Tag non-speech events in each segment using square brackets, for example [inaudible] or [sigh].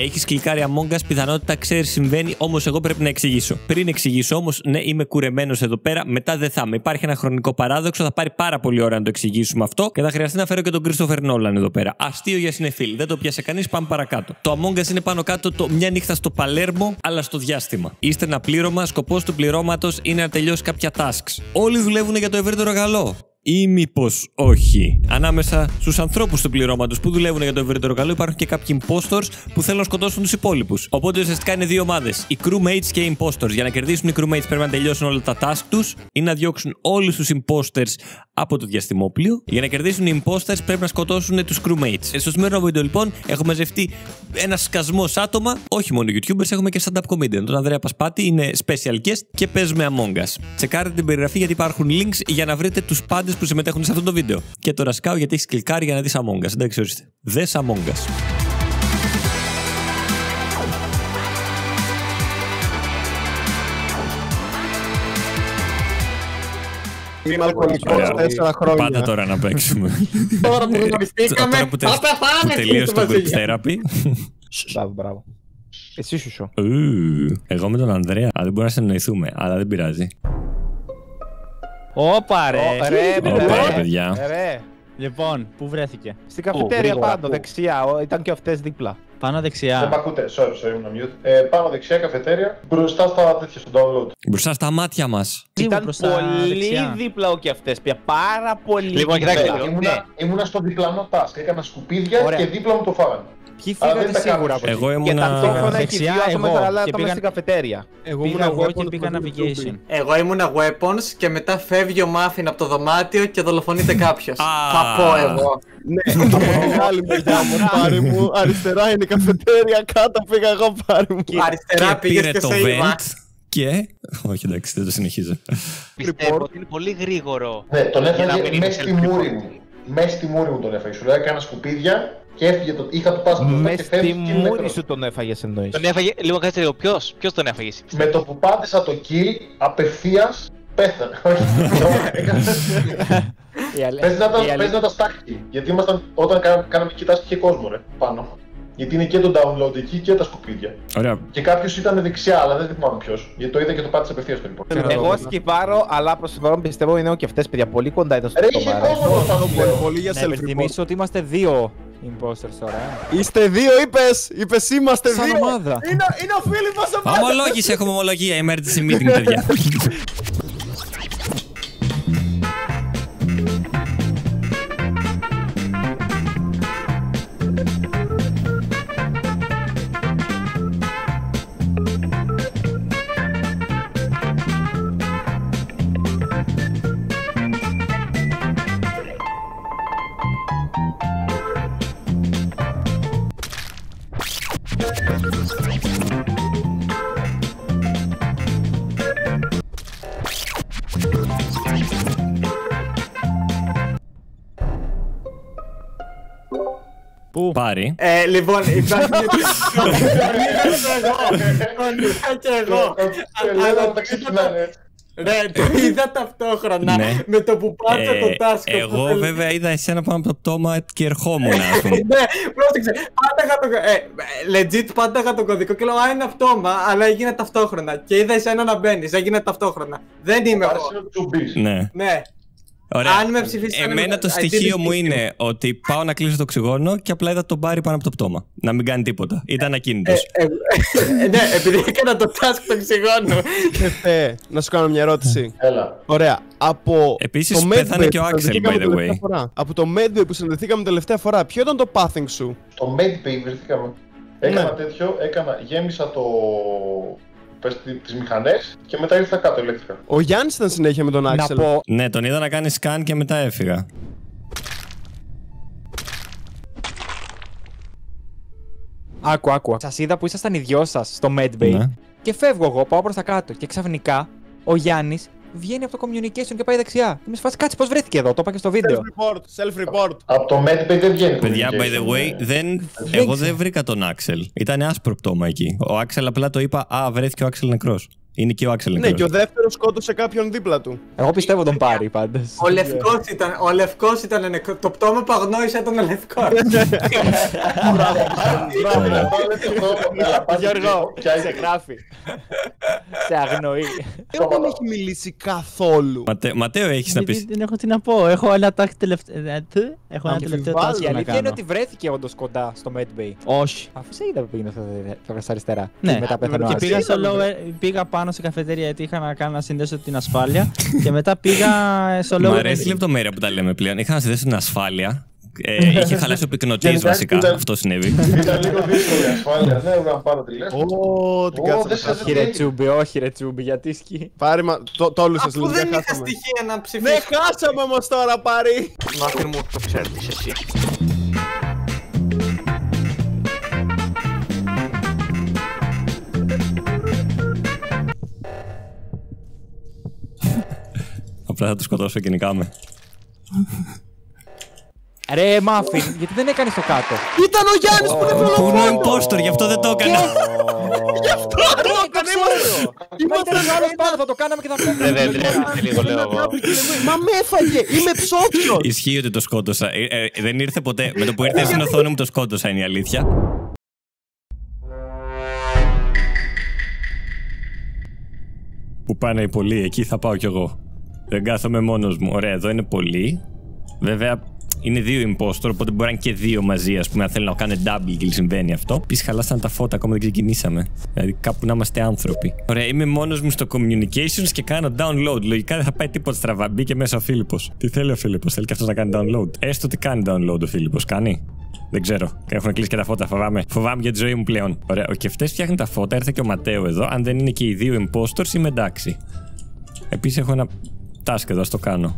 Έχεις κλικάρει Among Us, πιθανότητα ξέρεις συμβαίνει, όμως εγώ πρέπει να εξηγήσω. Πριν εξηγήσω όμως, ναι, είμαι κουρεμένος εδώ πέρα, μετά δεν θα είμαι. Υπάρχει ένα χρονικό παράδοξο, θα πάρει πάρα πολύ ώρα να το εξηγήσουμε αυτό και θα χρειαστεί να φέρω και τον Christopher Nolan εδώ πέρα. Αστείο για συνεφίλ. Δεν το πιάσε κανείς, πάμε παρακάτω. Το Among Us είναι πάνω κάτω το μια νύχτα στο Παλέρμο, αλλά στο διάστημα. Είστε ένα πλήρωμα, σκοπός του πληρώματος είναι να τελειώσει κάποια tasks. Όλοι δουλεύουν για το ευρύτερο καλό ή μήπως όχι. Ανάμεσα στους ανθρώπους του πληρώματος που δουλεύουν για το ευρύτερο καλό υπάρχουν και κάποιοι impostors που θέλουν να σκοτώσουν τους υπόλοιπους. Οπότε ουσιαστικά είναι δύο ομάδες. Οι crewmates και οι impostors. Για να κερδίσουν οι crewmates πρέπει να τελειώσουν όλα τα task τους ή να διώξουν όλους τους imposters από το διαστημόπλιο. Για να κερδίσουν οι imposters πρέπει να σκοτώσουν τους crewmates. Ε, στο σημερινό βίντεο λοιπόν έχω μαζευτεί ένα σκασμό άτομα, όχι μόνο YouTubers, έχουμε και stand-up comedian. Τον Ανδρέα Πασπάτη είναι special guest και παίζουμε Among Us. Τσεκάρετε την περιγραφή γιατί υπάρχουν links για να βρείτε τους πάντες που συμμετέχουν σε αυτό το βίντεο. Και το ρασκάω γιατί έχεις κλικάρει για να δεις Among Us. Εντάξει, ορίστε. Δες Among Us. Είμαι αλκοολικός τέσσερα χρόνια. Πάντα τώρα να παίξουμε. Τώρα που γνωριστήκαμε, [laughs] Τώρα που τε- θα πεθάμε που τελείωσε το group therapy. Μπράβο, μπράβο. Εσύ σου σου. Ου, Εγώ με τον Ανδρέα α, δεν μπορούμε να συνεννοηθούμε, αλλά δεν πειράζει. Όπα ρε. Ρε, Όπα, ρε, ρε, παιδιά. ρε. Λοιπόν, πού βρέθηκε; Στην καφετέρια γρήγορα, πάνω, πού; δεξιά. ο- Ήταν και αυτές δίπλα. Πάνω Δεν δεξιά. με ακούτε, sorry, sorry, ήμουν mute. Ε, πάνω δεξιά καφετέρια, μπροστά στα τέτοια στο download. Μπροστά στα μάτια μας. Λίγο Ήταν προς τα πολύ δεξιά; δίπλα ο και αυτές. Πια πάρα πολύ Λοιπόν, δίπλα. κοιτάξτε, Ναι, ήμουνα, ήμουνα στο διπλανό task, έκανα σκουπίδια Ωραία. και δίπλα μου το φάγανε. Ποιοι Αλλά δεν φύγατε τα σίγουρα κάνω. από εκεί; Εγώ Και ήμουνα. ταυτόχρονα έχει δεξιά δύο άτομα εγώ. τα άλλα Και άτομα πήγαν- στην καφετέρια. Εγώ Πήγα εγώ και weapon πήγα του navigation. Εγώ ήμουνα weapons και μετά φεύγει ο Μάφιν από το δωμάτιο και δολοφονείται [laughs] κάποιος. Α. Θα πω εγώ. Ναι, από την άλλη μεριά μου, πάρε μου. Αριστερά είναι η [laughs] καφετέρια, κάτω πήγα εγώ, πάρε μου. Αριστερά Και πήγες πήρε και το σε είδα. vent. Και. Όχι, εντάξει, δεν το συνεχίζω. Πιστεύω ότι είναι πολύ γρήγορο. Ναι, τον Για να μην έφαγε είναι μέσα στη self-report. μούρη μου. Μέσα στη μούρη μου τον έφαγε. Σου λέει, έκανα σκουπίδια και έφυγε το. Είχα το πάσπορτ μπροστά Με και φεύγεις στη και είναι μούρη νεκρός. σου τον έφαγες εννοείς. Τον έφαγε, λίγο κάτσε λίγο, ποιος, ποιος τον έφαγε εσύ. Με το που πάτησα το kill, απευθείας πέθανε. [laughs] Όχι, [laughs] Η αλε- Πες να η τα- αλε- πες να τα στάχτη. Γιατί ήμασταν, όταν κα- κάναμε εκεί, τάσκη είχε κόσμο ρε, πάνω. Γιατί είναι και το download εκεί και τα σκουπίδια. Ωραία. Και κάποιος ήταν δεξιά, αλλά δεν θυμάμαι ποιος. Γιατί το είδα και το πάτησε απευθείας στο report. Εγώ σκυπάρω, αλλά προς το παρόν πιστεύω είναι και αυτές παιδιά. Πολύ κοντά ήταν στο Ρε, είχε κομμάτι. κόσμο μπροστά μου. Πολύ, πολύ για Να self-report. υπενθυμίσω ότι είμαστε δύο imposters τώρα. ε. Είστε δύο, είπες! Είπες είμαστε Σαν δύο! ομάδα. Είναι, είναι ο Φίλιππος ο Ομολόγηση, έχουμε ομολογία. Emergency meeting, παιδιά. [laughs] Πού? Πάρει. Ε, λοιπόν, υπάρχει. Τον είδα και εγώ. Λέω να τα ξεκινάνε. Ρε, το είδα ταυτόχρονα Ναι. με το που πάτησα Ε, το task. Εγώ αυτό. βέβαια είδα εσένα πάνω από το πτώμα και ερχόμουν, α πούμε. Ναι, πρόσεξε. Πάταγα το. Ε, legit πάταγα το κωδικό και λέω Α, είναι αυτόμα, αλλά έγινε ταυτόχρονα. Και είδα εσένα να μπαίνει, έγινε ταυτόχρονα. Δεν είμαι εγώ. Άρχισε να τσουμπείς. Ναι. Ναι. Ωραία. Αν με ψηφίσανε, Εμένα το I didn't στοιχείο μου pick you. είναι ότι πάω να κλείσω το οξυγόνο και απλά είδα τον Μπάρι πάνω από το πτώμα. Να μην κάνει τίποτα. Ήταν ακίνητος. Ε, ε, ε, ναι, επειδή έκανα το task του οξυγόνου. Ε, να σου κάνω μια ερώτηση. Έλα. Ωραία. Από Επίσης, το πέθανε Medway και ο που Axel, συναντηθήκαμε by the τελευταία way. φορά. Από το Medway που συναντηθήκαμε τελευταία φορά, ποιο ήταν το pathing σου; Στο MedPay βρεθήκαμε. Έκανα Ναι. τέτοιο, έκανα, γέμισα το. Πες τι- τις μηχανές και μετά ήρθα κάτω ηλεκτρικά. Ο Γιάννης ήταν συνέχεια με τον Να Axel. πω, Ναι, τον είδα να κάνει σκάν και μετά έφυγα. άκου, άκου. Σας είδα που ήσασταν οι δυο σας στο Medbay Ναι. και φεύγω εγώ, πάω προς τα κάτω. Και ξαφνικά ο Γιάννης βγαίνει από το communication και πάει δεξιά. Είμαι σε φάση, κάτσε πώς βρέθηκε εδώ, το είπα και στο βίντεο. Self-report, self-report. Από το MedPay δεν βγαίνει. Παιδιά, by communication. the way, δεν... Δεν εγώ ξέρω. δεν βρήκα τον Άξελ. Ήταν άσπρο πτώμα εκεί. Ο Άξελ απλά το είπα, Α, βρέθηκε ο Άξελ νεκρός. Είναι και ο Άξελ Ναι, νεκρός. και ο δεύτερος σκότωσε κάποιον δίπλα του. Εγώ πιστεύω τον πάρει πάντως. Ο λευκός ήταν, ο λευκός ήταν νεκρό. Το πτώμα που αγνόησε τον λευκός. Μπράβο, βάλε το χρόνο, έλα, πάτε Γιώργο, λίγο, κι άλλη. σε γράφει. σε αγνοεί. Ε, δεν έχει μιλήσει καθόλου. Ματέ- Ματέο, έχεις να Γιατί πεις. Δεν έχω τι να πω. Έχω ένα task τελευταίο. ε, τι; Έχω ένα τελευταίο Αμφιβάλλω. task Η να αλήθεια είναι κάνω. ότι βρέθηκε όντως κοντά στο Medbay. Όχι. Αφού σε είδα που πήγαινε στο στο- στα αριστερά. Ναι, Και μετά πέθανε ο και Άσης. πήγα, στο lower, πήγα πάνω σε καφετέρια γιατί είχα να κάνω να συνδέσω την ασφάλεια και μετά πήγα στο Μ' lower. αρέσει η λεπτομέρεια που τα λέμε πλέον. Είχα να συνδέσω την ασφάλεια. Ε, είχε χαλάσει ο πυκνοτή Γενικά, βασικά. ήταν- Αυτό συνέβη. [laughs] Ήταν λίγο δύσκολη η ασφάλεια. Δεν έπρεπε να πάρω τηλέφωνο. Ω, την Ω, κάτσα. δεν σε- Όχι ρε τσούμπι, όχι ρε τσούμπι, γιατί σκι. Πάρε μα. Το, τόλου σας Αφού λίγο, δεν είχα χάσαμε. στοιχεία να Ναι, ψηφίσω. χάσαμε όμως τώρα, πάρει. Μάφιν μου, το ξέρεις εσύ. Απλά θα το σκοτώσω και νικάμε. Ρε Μάφιν, γιατί δεν έκανες το κάτω; Ήταν ο Γιάννης που δεν Πού είναι ο impostor, γι' αυτό δεν το έκανα. Ρε, το ξέρω. Μα ήταν ο άλλος πάνω, θα το κάναμε και θα Δεν φύγουμε. δεν τρέπεται λίγο, λέω εγώ. Μα με έφαγε, είμαι ψόφιο. Ισχύει ότι το σκότωσα. Ε, ε, δεν ήρθε ποτέ. Με το που ήρθε στην οθόνη μου το σκότωσα, είναι η αλήθεια. Που πάνε οι πολλοί, εκεί θα πάω κι εγώ. Δεν κάθομαι μόνος μου. Ωραία, εδώ είναι πολλοί. Βέβαια, είναι δύο impostor, οπότε μπορεί να είναι και δύο μαζί, ας πούμε, αν θέλουν να κάνουν double kill, συμβαίνει αυτό. Επίσης, χαλάσαν τα φώτα, ακόμα δεν ξεκινήσαμε. Δηλαδή, κάπου να είμαστε άνθρωποι. Ωραία, είμαι μόνος μου στο communications και κάνω download. Λογικά δεν θα πάει τίποτα στραβά. Μπήκε μέσα ο Φίλιππος. Τι θέλει ο Φίλιππος, θέλει και αυτός να κάνει download. Έστω ότι κάνει download ο Φίλιππος, κάνει. Δεν ξέρω. Έχουν κλείσει και τα φώτα, φοβάμαι. Φοβάμαι για τη ζωή μου πλέον. Ωραία, ο Κεφτέ φτιάχνει τα φώτα, έρθε και ο Ματέο εδώ. Αν δεν είναι και οι δύο impostors, είμαι εντάξει. Επίσης, έχω ένα task εδώ, ας το κάνω.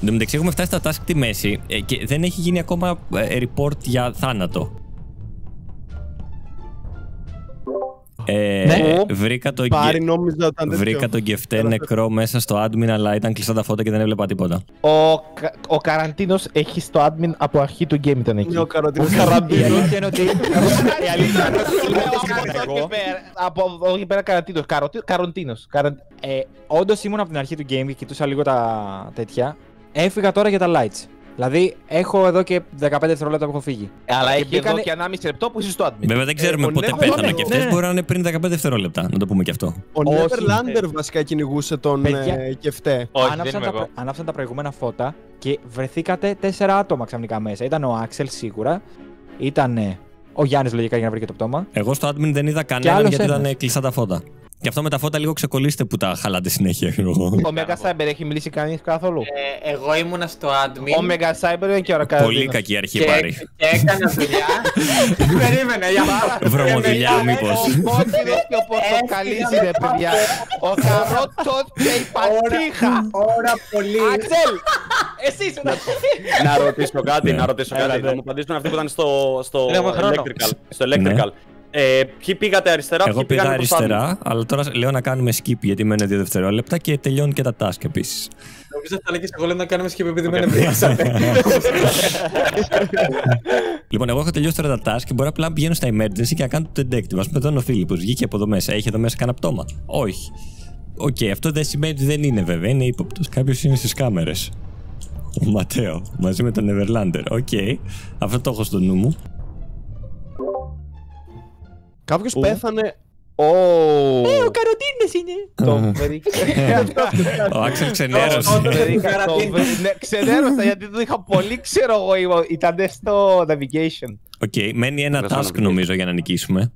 Εν τω μεταξύ, έχουμε φτάσει στα task τη μέση ε, και δεν έχει γίνει ακόμα ε, report για θάνατο. Ε, Ναι. Βρήκα το Πάρει, νόμιζα ότι ήταν τέτοιο. Βρήκα τον Κεφτέ νεκρό μέσα στο admin, αλλά ήταν κλειστά τα φώτα και δεν έβλεπα τίποτα. Ο, Κα- ο Καραντίνος έχει στο admin από αρχή του game ήταν εκεί. Είναι ο καροτίνο. Η αλήθεια είναι ότι. Η αλήθεια είναι ότι Λέω ήμουν από εδώ εγώ. και πέρα- Από εδώ και πέρα Καραντίνος. Καροτι- Καροντίνος. Καραν- Ε, Όντως ήμουν από την αρχή του game και κοιτούσα λίγο τα τέτοια. Έφυγα τώρα για τα lights. Δηλαδή, έχω εδώ και 15 δευτερόλεπτα που έχω φύγει. Αλλά Και έχει εδώ μπήκανε- και 1,5 λεπτό που είσαι στο admin. Βέβαια δεν ξέρουμε ο πότε Νέβο- πέθανε ο ναι, Κεφτέ. ναι. Μπορεί να είναι πριν 15 δευτερόλεπτα, να το πούμε και αυτό. Ο Όχι. Neverlander βασικά κυνηγούσε τον Παιδιά. ε, Κεφτέ. Όχι, δεν άναψαν, είμαι τα, εγώ. προ- άναψαν τα προηγούμενα φώτα και βρεθήκατε τέσσερα άτομα ξαφνικά μέσα. Ήταν ο Άξελ σίγουρα. Ήταν ο Γιάννης λογικά για να βρει και το πτώμα. Εγώ στο admin δεν είδα κανέναν άλλος γιατί ένας. ήταν κλειστά τα φώτα. Και αυτό με τα φώτα λίγο ξεκολλήστε που τα χαλάτε συνέχεια. ξέρω [laughs] εγώ. Ο Mega Cyber έχει μιλήσει κανείς καθόλου; Ε, εγώ ήμουνα στο admin. Ο Mega Cyber είναι και ο Πολύ Καραντίνος. κακή αρχή και, πάρει. και έκανα δουλειά. [laughs] Περίμενε, για αυτό. Βρωμοδουλειά, μήπως. Ο Πότιδες και ο Πορτοκαλής είναι παιδιά. Ο Καρότος και η Πατήχα. Ώρα πολύ. Άξελ! Εσύ ήσουν. να ρωτήσω κάτι, Ναι. να ρωτήσω Έλα, κάτι. ναι. Να μου απαντήσουν αυτοί που ήταν στο, στο Δεν έχουμε χρόνο. electrical. Στο electrical. Ε, ποιοι πήγατε αριστερά, Εγώ ποιοι πήγα πήγανε προς τα αριστερά, αλλά τώρα λέω να κάνουμε skip γιατί μένουν δύο δευτερόλεπτα και τελειώνουν και τα task επίσης. Νομίζω θα λέγεις εγώ λέω να κάνουμε skip επειδή με νευρίασατε. Λοιπόν, εγώ έχω τελειώσει τώρα τα task και μπορώ απλά να πηγαίνω στα emergency και να κάνω το detective. Α πούμε, εδώ είναι ο Φίλιππος, βγήκε από εδώ μέσα. Έχει εδώ μέσα κανένα πτώμα; Όχι. Οκ, αυτό δεν σημαίνει ότι δεν είναι βέβαια, είναι ύποπτος. Κάποιος είναι στις κάμερες. Ο Ματέο, μαζί με τον Neverlander. OK, αυτό το έχω στο νου μου. Κάποιος πέθανε. Ω, Ο Καροτίνες είναι. το βρήκα. [laughs] Ο Άξελ ξενέρωσε. Όντως, Βρήκα το [laughs] Καραντίνο. βρήκα. Ναι, Ξενέρωσα γιατί το είχα πολύ ξέρω εγώ. Ήταν στο navigation. OK, μένει ένα Δεν θα task είναι νομίζω για να νικήσουμε.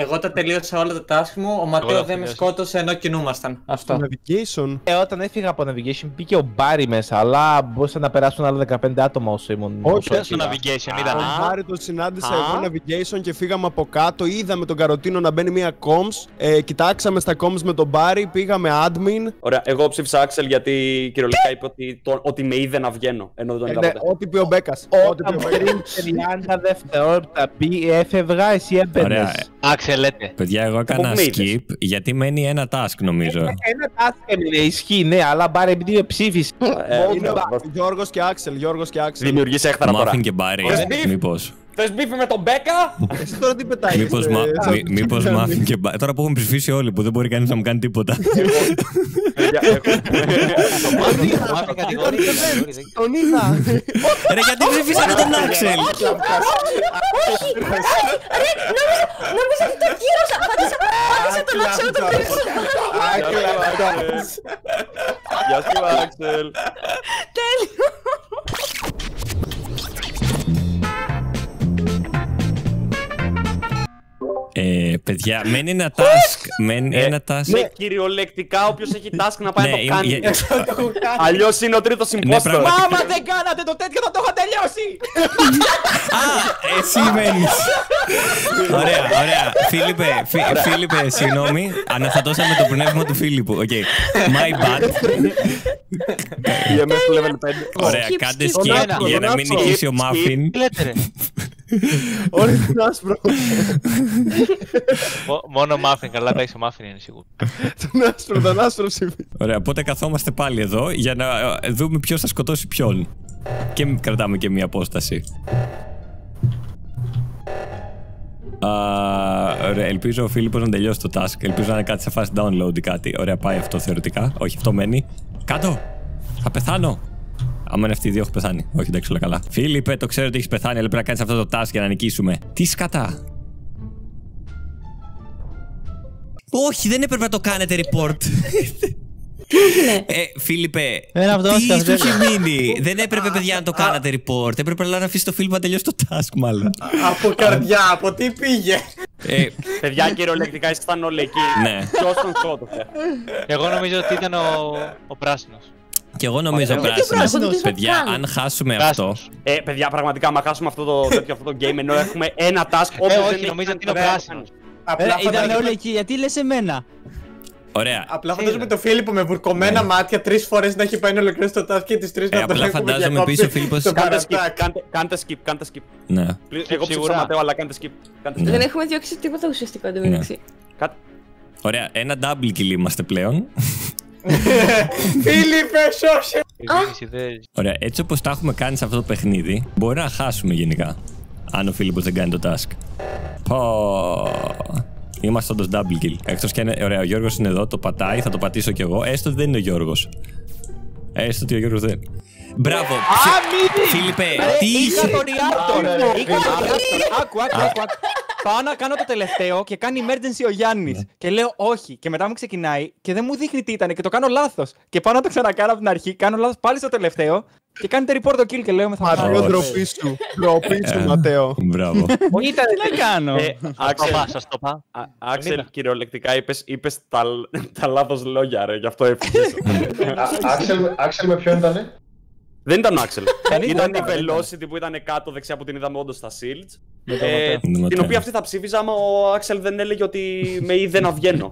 Εγώ τα τελείωσα όλα τα task μου. Ο Ματέο τα δεν με τελείωσα. σκότωσε ενώ κινούμασταν. Αυτό. Navigation. Ε, όταν έφυγα από navigation μπήκε ο Μπάρι μέσα, αλλά μπορούσαν να περάσουν άλλα 15 άτομα όσο ήμουν. Όχι, όσο Δεν στο έφυγα. navigation ήταν. Τον Α, Μάρι τον συνάντησα Α. εγώ navigation και φύγαμε από κάτω. Είδαμε τον Καροτίνο να μπαίνει μία comms. Ε, κοιτάξαμε στα comms με τον Μπάρι. Πήγαμε admin. Ωραία, εγώ ψήφισα Άξελ γιατί κυριολεκτικά είπε ότι, το, ότι με είδε να βγαίνω. Ενώ δεν τον Ε, είδα ναι, ποτέ. Ό,τι πει ο Μπέκα. Όταν πριν 30 δευτερόλεπτα πει έφευγα, εσύ Ωραία. έμπαινες. Άξελετε. Παιδιά, εγώ έκανα Από πού με είδες? skip γιατί μένει ένα task νομίζω. Ένα task έμεινε, ισχύει, ναι, αλλά μπάρε επειδή με ψήφισε. Ε, Είναι είναι- Γιώργο και Άξελ. Γιώργο και Άξελ. Δημιουργείς έχθαρα τώρα. Μάφιν και Μπάρι, Ωραία. μήπω. Θες μπίφι με τον Μπέκα. Εσύ τώρα τι πετάει. Μήπως, μα, μη, μήπως μάθουν και μπα- Τώρα που έχουν ψηφίσει όλοι που δεν μπορεί κανείς να μου κάνει τίποτα. Παιδιά, έχω- Μάθε κατηγορία. Τον είδα. Ρε γιατί ψηφίσατε τον Άξελ. Νόμιζα ότι το κύρωσα. Πάτησα πάτησα τον Άξελ το πίσω. Γεια σου, παιδιά, [laughs] μένει ένα task. Μένει Ε, ένα task. Ναι, κυριολεκτικά όποιος έχει task να πάει Ναι, να το είμαι- κάνει. για- [laughs] Αλλιώς είναι ο τρίτος Ναι, imposter. πραγματικά. Άμα δεν κάνατε το τέτοιο θα το είχα τελειώσει! Α, εσύ μένεις. Ωραία, ωραία. Φίλιππε, Φι- Φίλιππε, συγγνώμη. Αναστατώσαμε το πνεύμα του Φίλιππου. Οκ. My bad. EMF level 5. Ωραία, Skip, κάντε skip. skip Τον για να μην άπλο. νικήσει ο Τι Μάφιν. Λέτε ρε. Όλοι τον άσπρο. Μο- Μόνο Μάφιν, καλά τα έχεις ο Μάφιν είναι σίγουρο. Τον άσπρο, τον άσπρο ψηφί. Ωραία, οπότε καθόμαστε πάλι εδώ για να ε, δούμε ποιος θα σκοτώσει ποιον. Και κρατάμε και μία απόσταση. Α, ωραία, ελπίζω ο Φίλιππος να τελειώσει το task. Ελπίζω να είναι κάτι σε φάση download ή κάτι. Ωραία, πάει αυτό θεωρητικά. Όχι, αυτό μένει. Κάτω! Θα πεθάνω! Άμα είναι αυτοί οι δύο, έχω πεθάνει. Όχι, εντάξει, όλα καλά. Φίλιππε, το ξέρω ότι έχεις πεθάνει, αλλά πρέπει να κάνεις αυτό το task για να νικήσουμε. Τι σκατά! Όχι, δεν έπρεπε να το κάνετε report. Ε, Φίλιππε, Ένα από το τι Oscar σου δεν- έχει μείνει; Δεν έπρεπε, παιδιά, να το κάνατε report. Έπρεπε να αφήσει το Φίλιππο να τελειώσει το task, μάλλον. Από καρδιά, από τι πήγε; Ε, Παιδιά, κυριολεκτικά ήσασταν όλοι εκεί. ναι. Ποιος τον σκότωσε. Εγώ νομίζω ότι ήταν ο, ο πράσινος. Και εγώ νομίζω Γιατί πράσινος. πράσινος; Παιδιά, Κάνω. αν χάσουμε αυτό. Πράσινος. Ε, παιδιά, πραγματικά, άμα χάσουμε αυτό το, τέτοιο, αυτό το game, ενώ έχουμε ένα task, όποιος Ε, δεν όχι, έχει νομίζω κάνει ότι είναι ο το task, πράσινος. Απλά Ε, Ήταν φαντάζομαι- όλοι εκεί, γιατί λες εμένα; Ωραία. Απλά φαντάζομαι το Φίλιππο με βουρκωμένα μάτια τρεις φορές να έχει πάει να ολοκληρώσει το task και τις τρεις Ε, να τον απλά έχουμε φαντάζομαι διακόψει πίσω ο Φίλιππος- στον Κάντε skip, παρατάκ. κάντε, κάντε skip, κάντε skip. Ναι. Πλη- Εγώ ψήφισα σίγουρα. Ματέο, αλλά κάντε skip. Κάντε skip. Δεν έχουμε διώξει τίποτα ουσιαστικό εντωμεταξύ. Κάτι- Ωραία, ένα double kill είμαστε πλέον. [laughs] Φίλιππε, σώσε! Δίνεις ιδέες. Ωραία, έτσι όπως τα έχουμε κάνει σε αυτό το παιχνίδι, μπορεί να χάσουμε γενικά. Αν ο Φίλιππος δεν κάνει το task. Πω. Είμαστε όντως double kill. Εκτός και αν, ωραία, ο Γιώργος είναι εδώ, το πατάει, θα το πατήσω κι εγώ. Έστω ότι δεν είναι ο Γιώργος. Έστω ότι ο Γιώργος δεν. Μπράβο. Ξε- Φίλιππε, τι Είχα είχε. τον reactor! Ωραία, Είχα τον reactor! Άκου, άκου, άκου. Άκου. Πάω να κάνω το τελευταίο και κάνει emergency ο Γιάννης. Και λέω όχι. Και μετά μου ξεκινάει και δεν μου δείχνει τι ήταν και το κάνω λάθος. Και πάω να το ξανακάνω από την αρχή. Κάνω λάθος πάλι στο τελευταίο. Και κάνετε report το kill και λέω με θα Ματέο, Όχι. ντροπή σου. Ντροπή σου, Ε, Ματέο. Μπράβο. Τι να κάνω; Ε, Σας το Άξελ, είπα, σας το είπα. Α- Άξελ, είδα. κυριολεκτικά είπες, είπες τα, [laughs] τα λάθος λόγια, ρε, γι' αυτό έφυγες. Α- Άξελ- Άξελ με ποιον ήτανε; Δεν ήταν ο Άξελ. Δεν ήταν η ήταν, δεν Velocity που ήταν κάτω δεξιά που την είδαμε όντως στα Shields. Το Ε, Ματέο. την Ματέο. οποία αυτή θα ψήφιζα άμα ο Άξελ δεν έλεγε ότι με είδε να βγαίνω.